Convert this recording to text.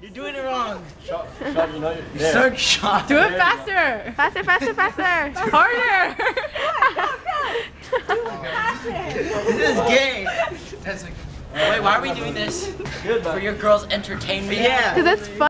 You're doing it wrong. Shot, shot, you know, you're You're so shot. Do it faster. Faster, faster, faster. Harder. This is gay. Wait, why are we doing this? good, For your girls' entertainment? Because it's fun.